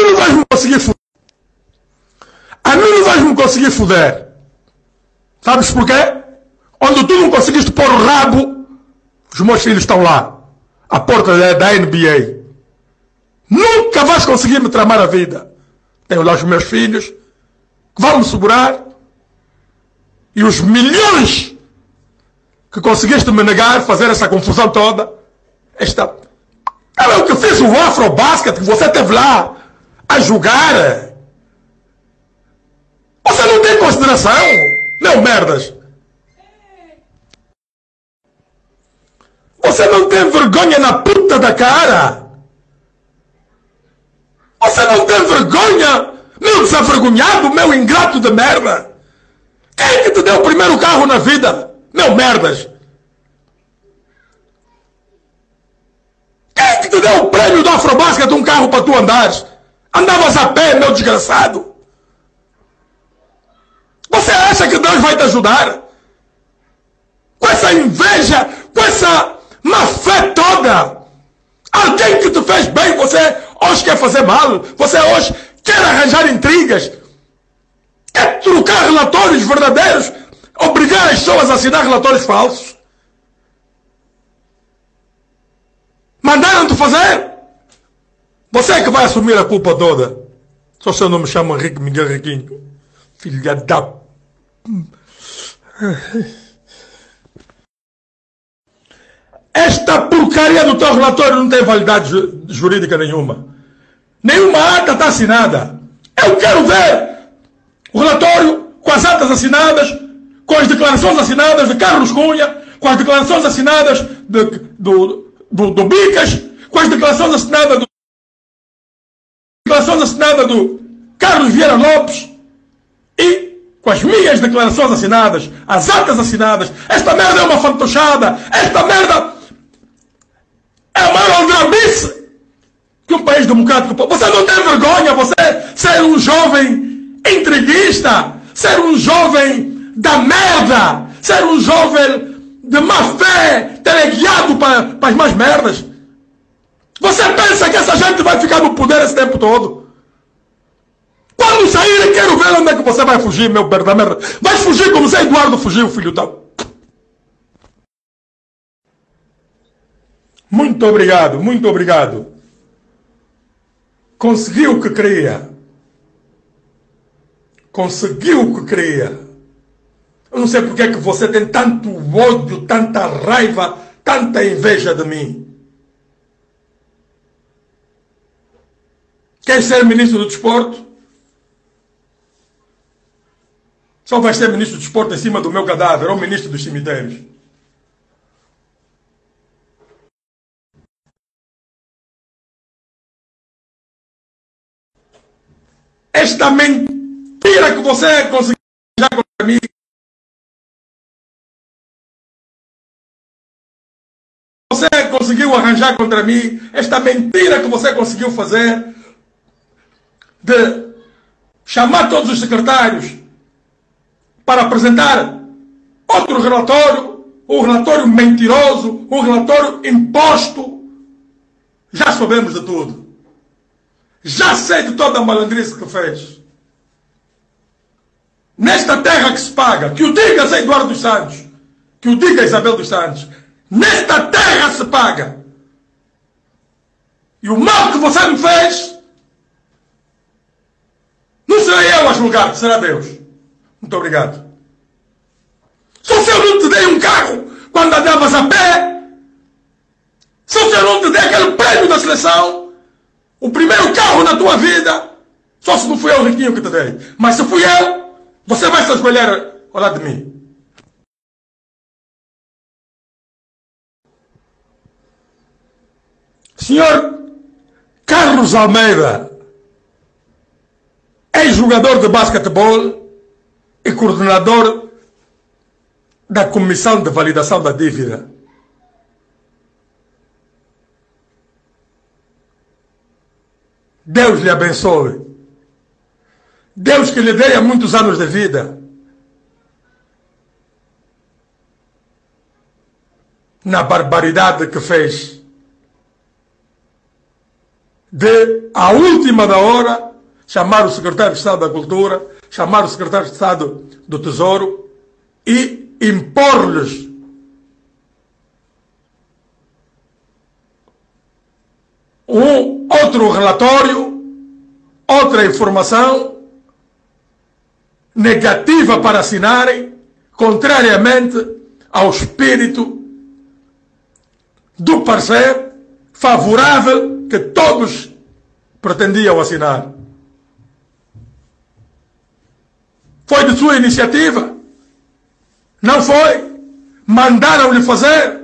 mim não vais me conseguir foder. A mim não vais me conseguir foder. Sabes porquê? Onde tu não conseguiste pôr o rabo, os meus filhos estão lá. À porta da, da NBA. Nunca vais conseguir me tramar a vida. Tenho lá os meus filhos que vão me segurar. E os milhões que conseguiste me negar, fazer essa confusão toda. Esta. É o que fez o Afrobasket, que você teve lá a julgar. Você não tem consideração, meu merdas. Você não tem vergonha na puta da cara. Você não tem vergonha, meu desavergonhado, meu ingrato de merda. Quem é que te deu o primeiro carro na vida? Meu merdas! Quem é que te deu o prêmio do Afrobasket de um carro para tu andares? Andavas a pé, meu desgraçado! Você acha que Deus vai te ajudar? Com essa inveja, com essa má fé toda! Alguém que te fez bem, você hoje quer fazer mal, você hoje quer arranjar intrigas, quer trocar relatórios verdadeiros Obrigar as pessoas a assinar relatórios falsos? Mandaram-te fazer? Você é que vai assumir a culpa toda. Só se eu não me chamo Henrique Miguel Riquinho. Filha da. Esta porcaria do teu relatório não tem validade jurídica nenhuma. Nenhuma ata está assinada. Eu quero ver o relatório com as atas assinadas com as declarações assinadas de Carlos Cunha, com as declarações assinadas de, do, do, do Bicas, com as declarações assinadas do declarações assinadas do Carlos Vieira Lopes e com as minhas declarações assinadas, as atas assinadas. Esta merda é uma fantochada. Esta merda é a maior aldrabice que um país democrático. Você não tem vergonha, você ser um jovem entreguista, ser um jovem da merda, ser um jovem de má fé, ter guiado para, para as más merdas. Você pensa que essa gente vai ficar no poder esse tempo todo? Quando sair, quero ver onde é que você vai fugir, meu da merda. Vai fugir como Zé Eduardo fugiu, filho da. Muito obrigado, muito obrigado. Conseguiu o que queria. Conseguiu o que queria. Eu não sei porque é que você tem tanto ódio, tanta raiva, tanta inveja de mim. Quer ser ministro do desporto? Só vai ser ministro do desporto em cima do meu cadáver, ou ministro dos cemitérios. Esta mentira que você conseguiu contra mim você conseguiu arranjar contra mim, esta mentira que você conseguiu fazer de chamar todos os secretários para apresentar outro relatório, um relatório mentiroso, um relatório imposto. Já sabemos de tudo. Já sei de toda a malandrice que fez. Nesta terra que se paga, que o diga Zé Eduardo dos Santos, que o diga Isabel dos Santos, Nesta terra se paga. E o mal que você me fez, não serei eu a julgar, será Deus. Muito obrigado. Só se eu não te dei um carro quando andavas a pé, só se eu não te dei aquele prêmio da seleção, o primeiro carro na tua vida, só se não fui eu riquinho que te dei. Mas se fui eu, você vai se ajoelhar ao lado de mim. Senhor Carlos Almeida, ex-jogador de basquetebol e coordenador da Comissão de Validação da Dívida. Deus lhe abençoe. Deus que lhe dê muitos anos de vida. Na barbaridade que fez de, à última da hora, chamar o secretário de Estado da Cultura, chamar o secretário de Estado do Tesouro e impor-lhes um outro relatório, outra informação negativa para assinarem, contrariamente ao espírito do parecer favorável que todos pretendiam assinar. Foi de sua iniciativa? Não foi? Mandaram-lhe fazer?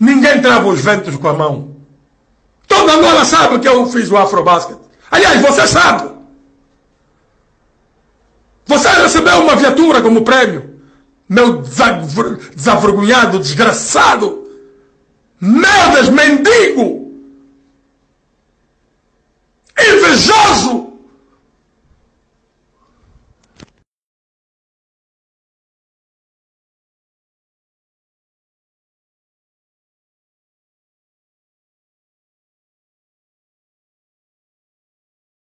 Ninguém trava os ventos com a mão. Toda Angola sabe que eu fiz o Afrobasket. Aliás, você sabe. Você recebeu uma viatura como prêmio. Meu desavergonhado, desgraçado. Merdas, mendigo. Invejoso.